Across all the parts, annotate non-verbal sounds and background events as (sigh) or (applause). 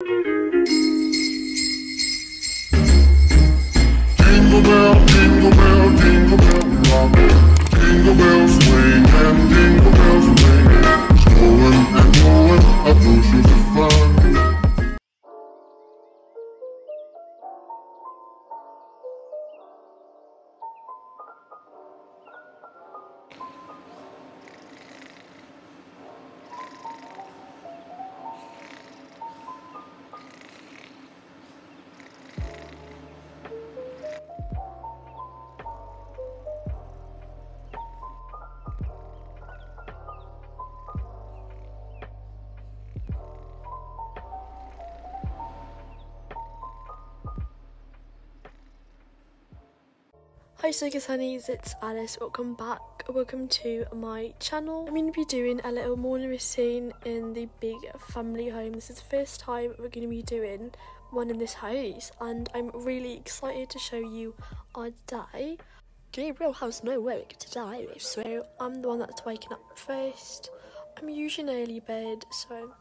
Jingle bell, jingle bell, jingle bell rock. Jingle bells swing and jingle bells ring. Snowing and blowing up bushels Hi Circus Honeys, it's Alice. Welcome back. Welcome to my channel. I'm going to be doing a little morning routine in the big family home. This is the first time we're going to be doing one in this house and I'm really excited to show you our day. Gabriel has no work today, so I'm the one that's waking up first. I'm usually in early bed, so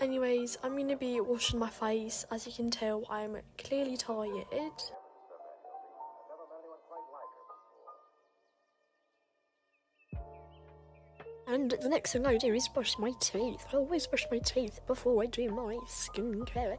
anyways, I'm going to be washing my face. As you can tell, I'm clearly tired. And the next thing I do is brush my teeth. I always brush my teeth before I do my skincare.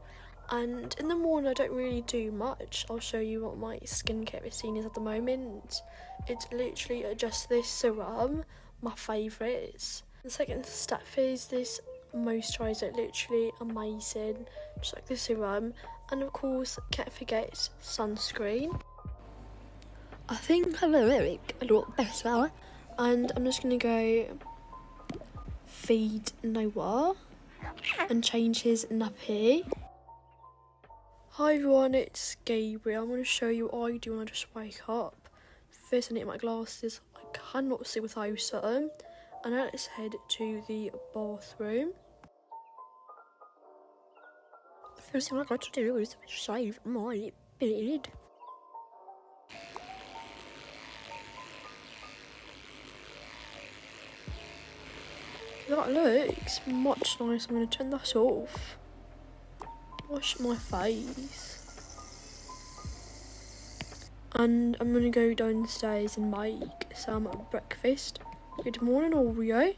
And in the morning, I don't really do much. I'll show you what my skincare routine is at the moment. It's literally just this serum, my favourite. The second step is this moisturiser, literally amazing, just like the serum. And of course, can't forget sunscreen. I think I'm wearing a lot better. And I'm just gonna go feed Noah and change his nappy. Hi everyone, it's Gabriel. I'm going to show you what I do when I just wake up. First I need my glasses, I cannot see without them. And now let's head to the bathroom. First thing I got to do is shave my beard. That looks much nicer. I'm going to turn that off. Wash my face. And I'm going to go downstairs and make some breakfast. Good morning, Oreo.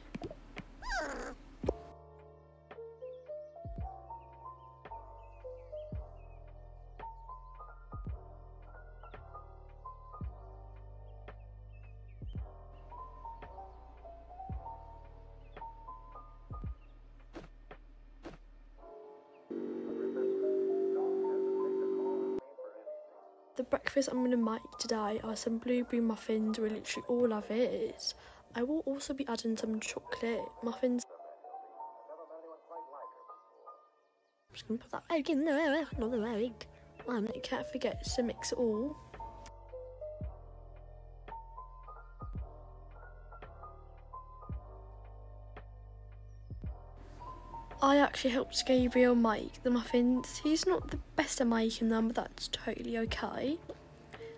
The breakfast I'm going to make today are some blueberry muffins, where literally all of it is. I will also be adding some chocolate muffins. I'm just going to put that egg in there, another egg. And you can't forget to mix it all. I actually helped Gabriel make the muffins. He's not the best at making them, but that's totally okay.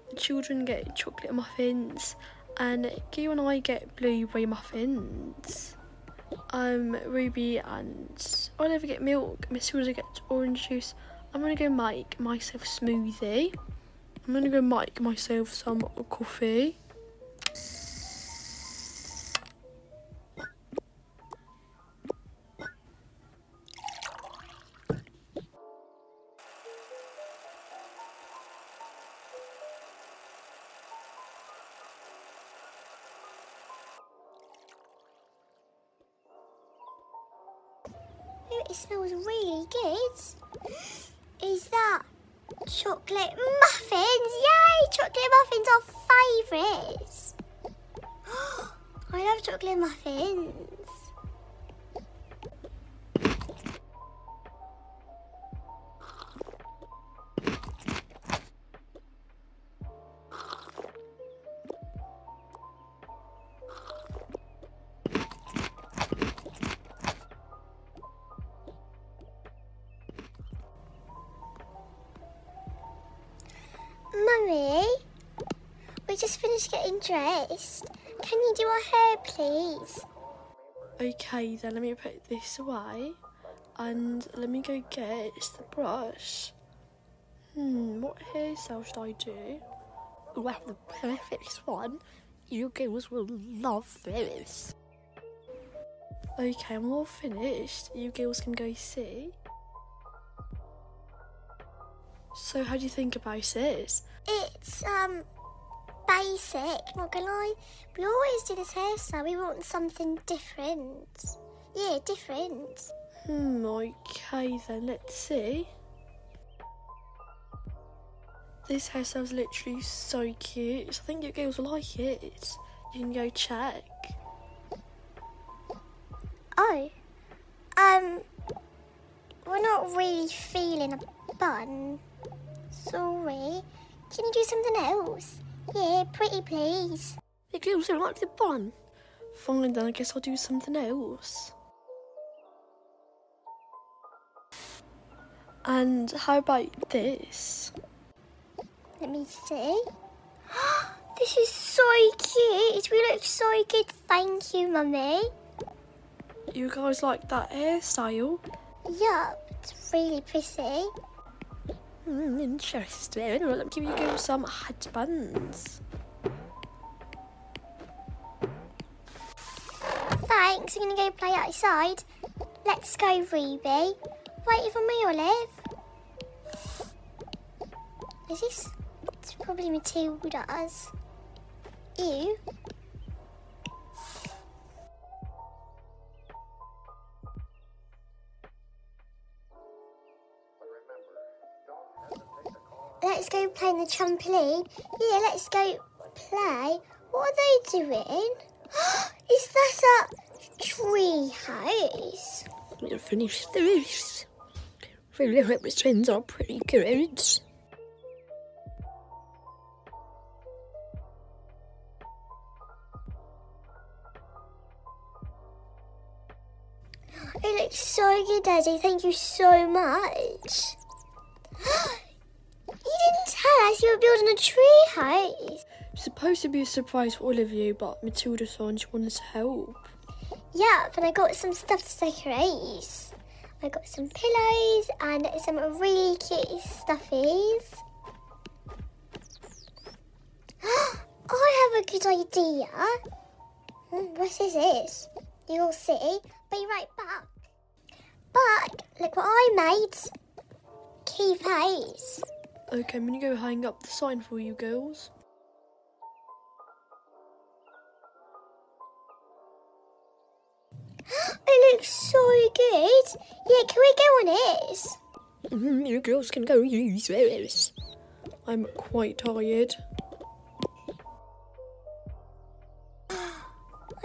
The children get chocolate muffins, and Gio and I get blueberry muffins. Um, Ruby and Oliver get milk. Miss Hilda gets orange juice. I'm gonna go make myself a smoothie. I'm gonna go make myself some coffee. It smells really good. Is that chocolate muffins? Yay! Chocolate muffins are favourites. (gasps) I love chocolate muffins. Mummy, we just finished getting dressed. Can you do our hair, please? Okay, then let me put this away. And let me go get the brush. Hmm, what hairstyle should I do? Well, the perfect one. You girls will love this. Okay, I'm all finished. You girls can go see. So, how do you think about it? It's um basic, not gonna lie. We always do this hairstyle. We want something different. Yeah, different. Hmm, okay then, let's see. This hairstyle's literally so cute. I think you girls will like it. You can go check. Oh, um, we're not really feeling a bun. Sorry. Can you do something else? Yeah, pretty please. The girls don't like the bun. Fine then, I guess I'll do something else. And how about this? Let me see. (gasps) this is so cute. We look so good. Thank you, Mummy. You guys like that hairstyle? Yup, it's really pretty. Hmm, interesting. Well, let me give you girls some headbands. Thanks, I'm gonna go play outside. Let's go, Ruby. Waiting for me, Olive. Is this? It's probably Matilda's. Ew. Let's go play in the trampoline. Yeah, let's go play. What are they doing? (gasps) Is that a tree house? I'm gonna finish this. Really hope the twins are pretty good. It looks so good, Daddy. Thank you so much. (gasps) you didn't tell us you were building a tree house. It's supposed to be a surprise for all of you, but Matilda saw and she wanted to help. Yeah, but I got some stuff to decorate. I got some pillows and some really cute stuffies. (gasps) I have a good idea. Hmm, What is this? You'll see. Be right back. But look what I made. Key pace. Okay, I'm gonna go hang up the sign for you girls. (gasps) It looks so good. Yeah, can we go on it? Mhm, You girls can go use this. I'm quite tired. (gasps)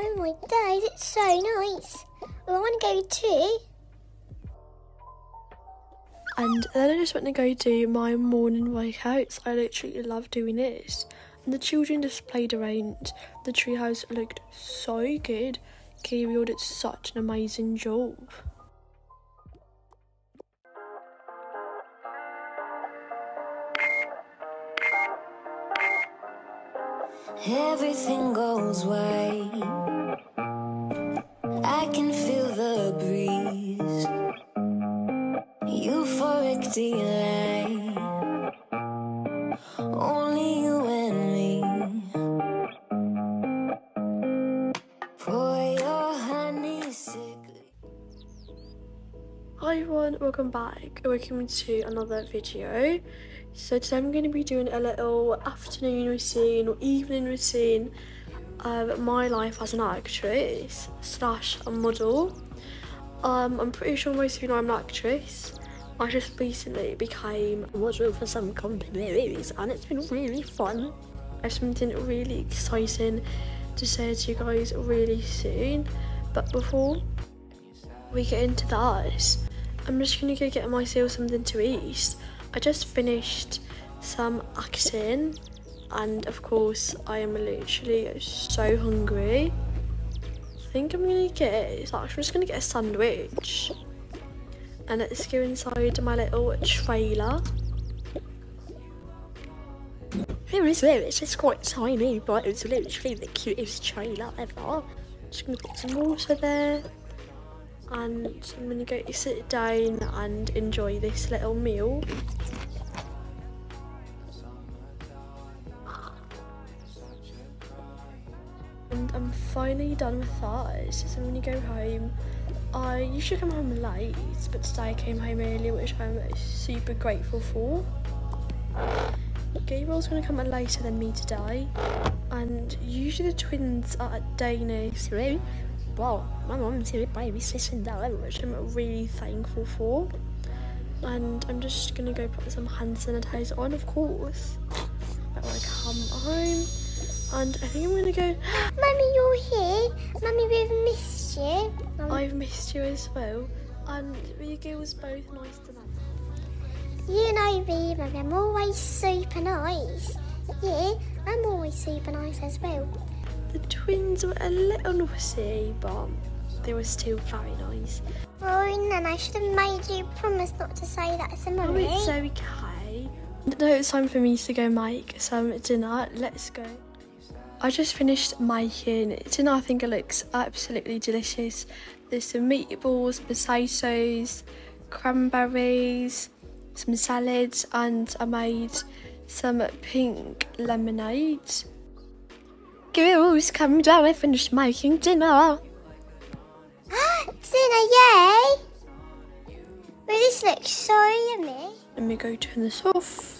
Oh my days, it's so nice. Well, I want to go too. And then I just went to go do my morning workouts. I literally love doing this. And the children just played around. The treehouse looked so good. Gabriel did such an amazing job. Everything goes white. I can feel the breeze. Hi everyone, welcome back. Welcome to another video. So today I'm going to be doing a little afternoon routine or evening routine of my life as an actress slash a model. Um, I'm pretty sure most of you know I'm an actress. I just recently became a model for some companies and it's been really fun. I have something really exciting to say to you guys really soon. But before we get into that, I'm just gonna go get myself something to eat. I just finished some acting, and of course, I am literally so hungry. I think I'm gonna get, I'm just gonna get a sandwich, and let's go inside my little trailer. Here is there, it's just quite tiny, but it's literally the cutest trailer ever. Just gonna put some water there and I'm gonna go sit down and enjoy this little meal. And I'm finally done with that, so I'm gonna go home. I usually come home late, but today I came home early, which I'm super grateful for. Gabriel's gonna come later than me today, and usually the twins are at Dana's room. Well, my mum's here babysitting them, which I'm really thankful for. And I'm just gonna go put some hand sanitizer on, of course. But when I come home, and I think I'm gonna go. (gasps) Mummy, you're here. Mummy, we've missed you. I've missed you as well, and you girls both nice to them. You know me, Mummy, I'm always super nice. Yeah, I'm always super nice as well. The twins were a little naughty, but they were still very nice. Oh, Nan, I should have made you promise not to say that to Oh, it's okay. No, it's time for me to go make some dinner. Let's go. I just finished making dinner. I think it looks absolutely delicious. There's some meatballs, potatoes, cranberries, some salads, and I made some pink lemonade. Girls, come down. I finished making dinner. (gasps) Dinner, yay! Well, this looks so yummy. Let me go turn this off.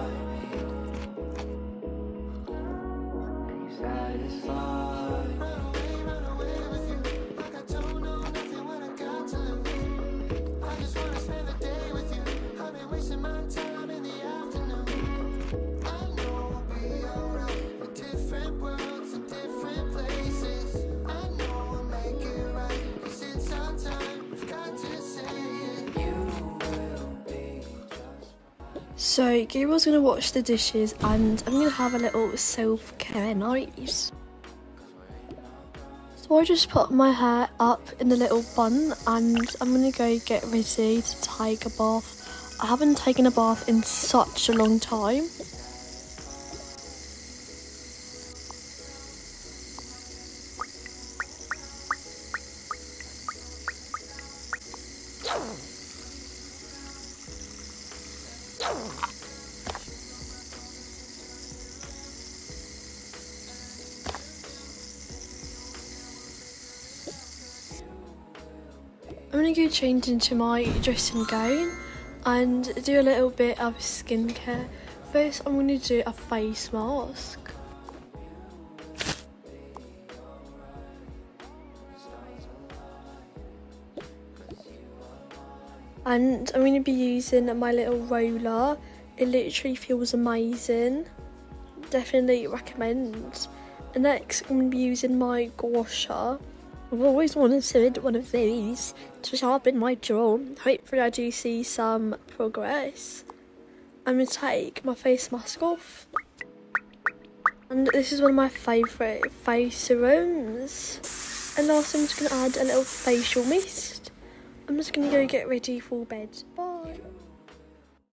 So Gabriel's gonna wash the dishes and I'm gonna have a little self-care night. So I just put my hair up in a little bun and I'm gonna go get ready to take a bath. I haven't taken a bath in such a long time. I'm gonna go change into my dressing gown and do a little bit of skincare. First, I'm gonna do a face mask. And I'm gonna be using my little roller. It literally feels amazing. Definitely recommend. And next, I'm gonna be using my gua sha. I've always wanted to do one of these to sharpen my jaw. Hopefully, I do see some progress. I'm gonna take my face mask off. And this is one of my favourite face serums. And last, I'm just gonna add a little facial mist. I'm just gonna go get ready for bed. Bye.